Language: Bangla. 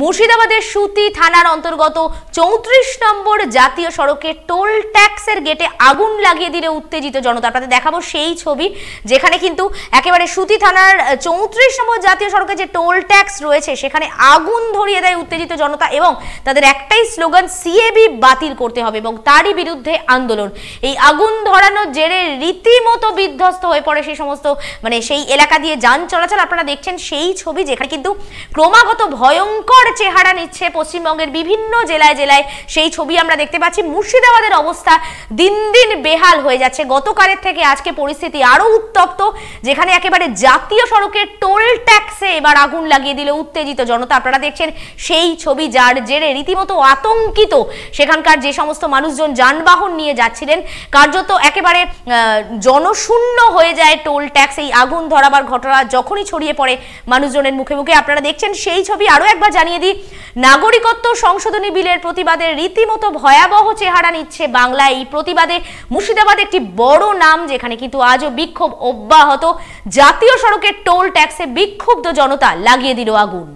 মুর্শিদাবাদের সুতি থানার অন্তর্গত চৌত্রিশ নম্বর জাতীয় সড়কে টোল ট্যাক্সের গেটে আগুন লাগিয়ে দিলে উত্তেজিত জনতা। আপনাদের দেখাবো সেই ছবি, যেখানে কিন্তু একেবারে সুতি থানার চৌত্রিশ নম্বর জাতীয় সড়কে যে টোল ট্যাক্স রয়েছে, সেখানে আগুন ধরিয়ে দেয় উত্তেজিত জনতা এবং তাদের একটাই স্লোগান, সিএবি বাতিল করতে হবে এবং তারই বিরুদ্ধে আন্দোলন। এই আগুন ধরানোর জেরে রীতিমতো বিধ্বস্ত হয়ে পড়ে সেই সমস্ত মানে সেই এলাকা দিয়ে যান চলাচল। আপনারা দেখছেন সেই ছবি, যেখানে কিন্তু ক্রমাগত ভয়ঙ্কর চেহারা নিচ্ছে পশ্চিমবঙ্গের বিভিন্ন জেলায় জেলায়। সেই ছবি আমরা দেখতে পাচ্ছি। মুর্শিদাবাদের অবস্থা দিন দিন বেহাল হয়ে যাচ্ছে। গতকালের থেকে আজকে পরিস্থিতি আরও উত্তপ্ত, যেখানে একেবারে জাতীয় সড়কের টোল ট্যাক্সে এবার আগুন লাগিয়ে দিল উত্তেজিত জনতা। আপনারা দেখছেন সেই ছবি যার জেরে রীতিমতো আতঙ্কিত সেখানকার যে সমস্ত মানুষজন যানবাহন নিয়ে যাচ্ছিলেন, কার্যত একেবারে জনশূন্য হয়ে যায় টোল ট্যাক্স। এই আগুন ধরাবার ঘটনা যখনই ছড়িয়ে পড়ে মানুষজনের মুখে মুখে। আপনারা দেখছেন সেই ছবি আরও একবার জানিয়ে দিই, নাগরিকত্ব সংশোধনী বিলের প্রতিবাদে রীতিমতো ভয়াবহ চেহারা নিচ্ছে বাংলায় এই প্রতিবাদে মুর্শিদাবাদ একটি বড় নাম, যেখানে কিন্তু আজও বিক্ষোভ অব্যাহত। জাতীয় সড়কের টোল ট্যাক্সে বিক্ষুব্ধ জনতা, লাগিয়ে দিল আগুন।